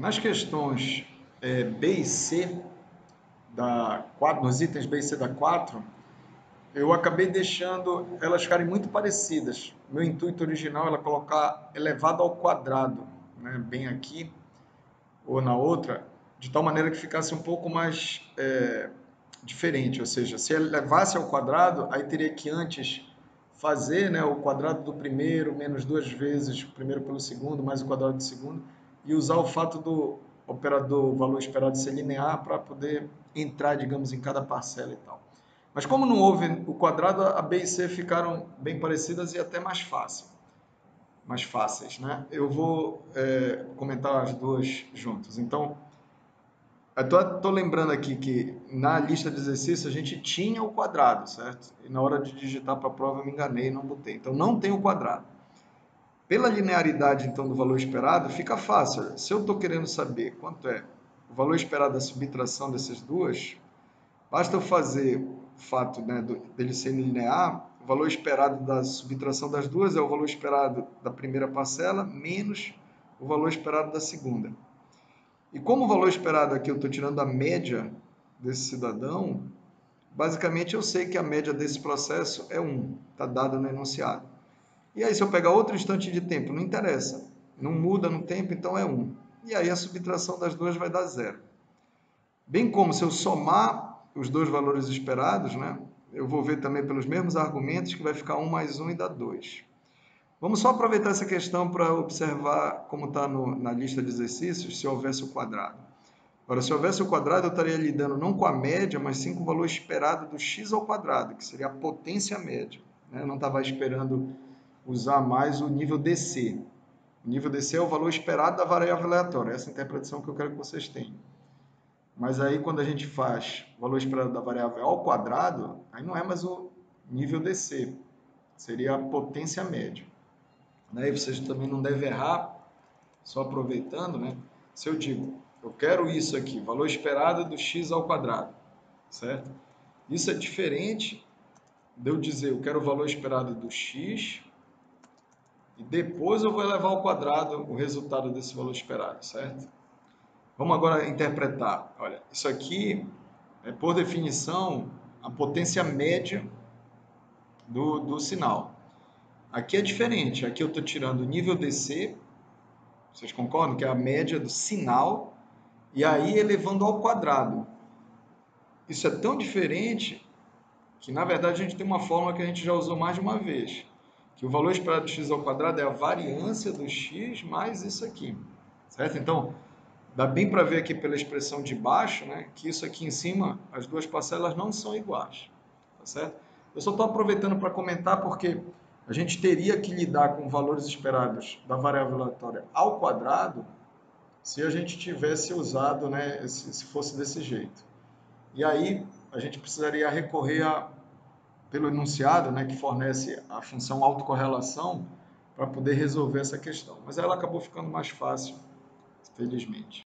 Nas questões é, B e C, da 4, nos itens B e C da 4, eu acabei deixando elas ficarem muito parecidas. Meu intuito original era colocar elevado ao quadrado, né, bem aqui ou na outra, de tal maneira que ficasse um pouco mais é, diferente. Ou seja, se elevasse ao quadrado, aí teria que antes fazer né, o quadrado do primeiro menos duas vezes o primeiro pelo segundo, mais o quadrado do segundo, e usar o fato do operador valor esperado ser linear para poder entrar, digamos, em cada parcela e tal. Mas como não houve o quadrado, a B e C ficaram bem parecidas e até mais fácil, mais fáceis, né? Eu vou é, comentar as duas juntas. Então, Estou lembrando aqui que na lista de exercícios a gente tinha o quadrado, certo? E na hora de digitar para a prova eu me enganei e não botei. Então não tem o quadrado. Pela linearidade então do valor esperado, fica fácil. Se eu estou querendo saber quanto é o valor esperado da subtração dessas duas, basta eu fazer o fato né, dele ser linear, o valor esperado da subtração das duas é o valor esperado da primeira parcela menos o valor esperado da segunda. E como o valor esperado aqui eu estou tirando a média desse cidadão, basicamente eu sei que a média desse processo é 1, está dado no enunciado. E aí se eu pegar outro instante de tempo, não interessa, não muda no tempo, então é 1. E aí a subtração das duas vai dar zero. Bem como se eu somar os dois valores esperados, né, eu vou ver também pelos mesmos argumentos que vai ficar 1 mais 1 e dá 2. Vamos só aproveitar essa questão para observar como está na lista de exercícios, se houvesse o quadrado. Agora, se houvesse o quadrado, eu estaria lidando não com a média, mas sim com o valor esperado do x ao quadrado, que seria a potência média. Né? Eu não estava esperando usar mais o nível DC. O nível DC é o valor esperado da variável aleatória. Essa é interpretação que eu quero que vocês tenham. Mas aí, quando a gente faz o valor esperado da variável ao quadrado, aí não é mais o nível DC. Seria a potência média. Né? E vocês também não devem errar, só aproveitando, né? Se eu digo, eu quero isso aqui, valor esperado do x ao quadrado, certo? Isso é diferente de eu dizer, eu quero o valor esperado do x e depois eu vou elevar ao quadrado o resultado desse valor esperado, certo? Vamos agora interpretar. Olha, isso aqui é, por definição, a potência média do, do sinal. Aqui é diferente. Aqui eu estou tirando o nível DC, vocês concordam? Que é a média do sinal, e aí elevando ao quadrado. Isso é tão diferente que, na verdade, a gente tem uma fórmula que a gente já usou mais de uma vez. Que o valor esperado de x ao quadrado é a variância do x mais isso aqui. Certo? Então, dá bem para ver aqui pela expressão de baixo, né, que isso aqui em cima, as duas parcelas não são iguais. Tá certo? Eu só estou aproveitando para comentar porque a gente teria que lidar com valores esperados da variável aleatória ao quadrado se a gente tivesse usado, né, se fosse desse jeito. E aí a gente precisaria recorrer a, pelo enunciado, né, que fornece a função autocorrelação, para poder resolver essa questão. Mas ela acabou ficando mais fácil, felizmente.